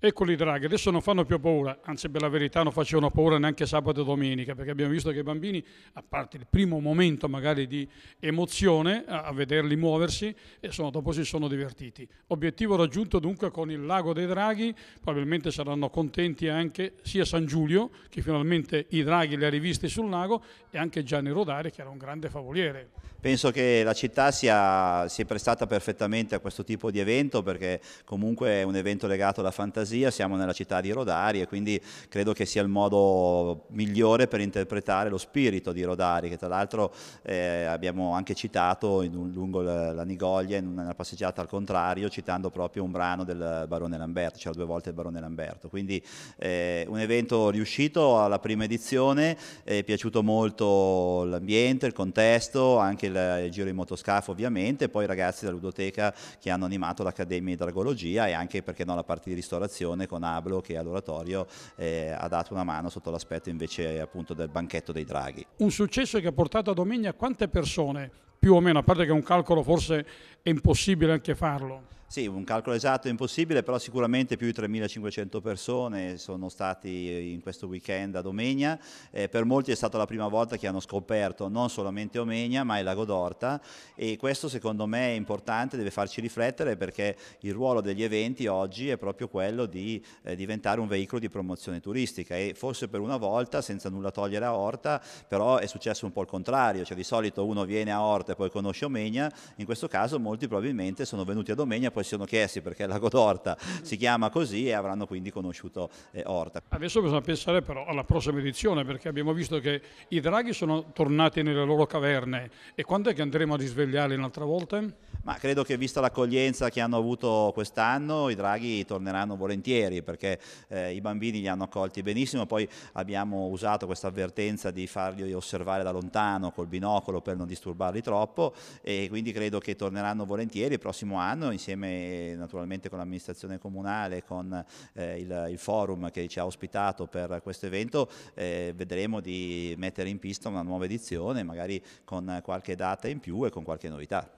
Eccoli draghi, adesso non fanno più paura, anzi per la verità non facevano paura neanche sabato e domenica, perché abbiamo visto che i bambini, a parte il primo momento magari di emozione a, a vederli muoversi, e sono, dopo si sono divertiti. Obiettivo raggiunto dunque con il lago dei draghi, probabilmente saranno contenti anche sia San Giulio, che finalmente i draghi li ha rivisti sul lago, e anche Gianni Rodari, che era un grande favoliere. Penso che la città sia, si è prestata perfettamente a questo tipo di evento perché comunque è un evento legato alla fantasia, siamo nella città di Rodari e quindi credo che sia il modo migliore per interpretare lo spirito di Rodari che tra l'altro eh, abbiamo anche citato in, lungo la, Nigoglia in una passeggiata al contrario citando proprio un brano del Barone Lamberto, c'era due volte il Barone Lamberto, quindi eh, un evento riuscito alla prima edizione, è piaciuto molto l'ambiente, il contesto, anche il, il, giro in motoscafo ovviamente, poi i ragazzi della ludoteca che hanno animato l'Accademia di Dragologia e anche perché no la parte di ristorazione con Ablo che all'oratorio eh, ha dato una mano sotto l'aspetto invece appunto del banchetto dei draghi. Un successo che ha portato a Domegna quante persone? Più o meno, a parte che un calcolo forse è impossibile anche farlo. Sì, un calcolo esatto è impossibile, però sicuramente più di 3.500 persone sono stati in questo weekend a Domegna. Eh, per molti è stata la prima volta che hanno scoperto non solamente Omegna, ma il Lago d'Orta. E questo secondo me è importante, deve farci riflettere perché il ruolo degli eventi oggi è proprio quello di eh, diventare un veicolo di promozione turistica. E forse per una volta, senza nulla togliere a Orta, però è successo un po' il contrario, cioè di solito uno viene a Orta e poi conosce Omegna, in questo caso molti probabilmente sono venuti ad Omegna poi si sono chiesti perché il lago d'Orta si chiama così e avranno quindi conosciuto eh, Orta. Adesso bisogna pensare però alla prossima edizione perché abbiamo visto che i draghi sono tornati nelle loro caverne e quando è che andremo a risvegliarli un'altra volta? Ma credo che vista l'accoglienza che hanno avuto quest'anno i draghi torneranno volentieri perché eh, i bambini li hanno accolti benissimo, poi abbiamo usato questa avvertenza di farli osservare da lontano col binocolo per non disturbarli troppo e quindi credo che torneranno volentieri il prossimo anno insieme naturalmente con l'amministrazione comunale, con eh, il, il, forum che ci ha ospitato per questo evento, eh, vedremo di mettere in pista una nuova edizione magari con qualche data in più e con qualche novità.